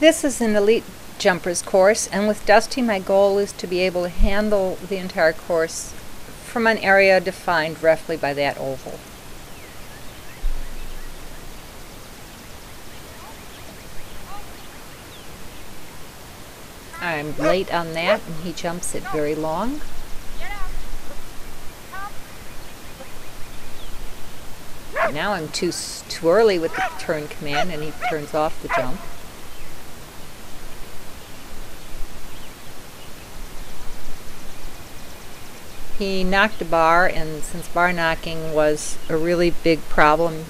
This is an elite jumpers course, and with Dusty, my goal is to be able to handle the entire course from an area defined roughly by that oval. I'm late on that, and he jumps it very long. Now I'm too too early with the turn command, and he turns off the jump. He knocked a bar, and since bar knocking was a really big problem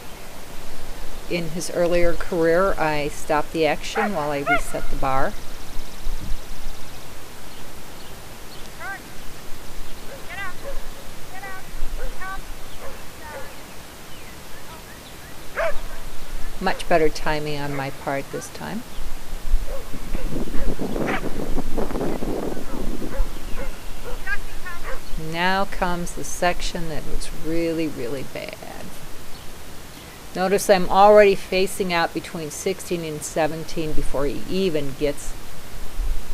in his earlier career, I stopped the action while I reset the bar. Much better timing on my part this time. Now comes the section that was really, really bad. Notice I'm already facing out between 16 and 17 before he even gets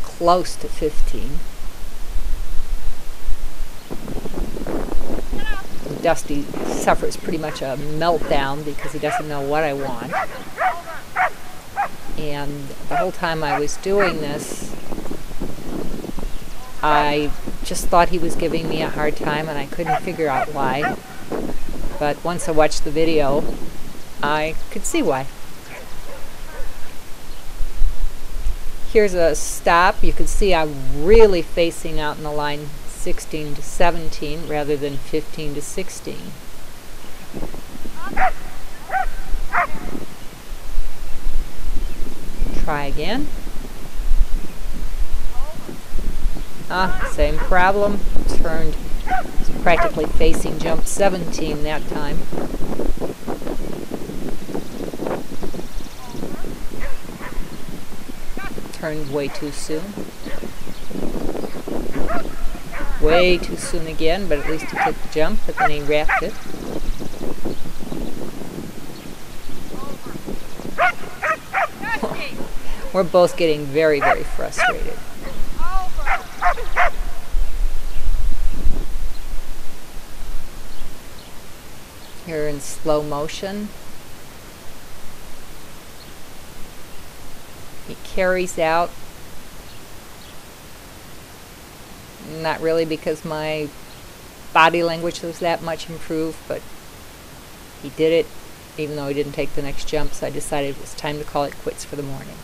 close to 15. Dusty suffers pretty much a meltdown because he doesn't know what I want. And the whole time I was doing this, I just thought he was giving me a hard time and I couldn't figure out why. But once I watched the video, I could see why. Here's a stop. You can see I'm really facing out in the line 16 to 17 rather than 15 to 16. Try again. Ah, same problem. Turned practically facing jump 17 that time. Turned way too soon. Way too soon again, but at least he took the jump, but then he wrapped it. We're both getting very, very frustrated. Here in slow motion. He carries out. Not really because my body language was that much improved, but he did it even though he didn't take the next jump, so I decided it was time to call it quits for the morning.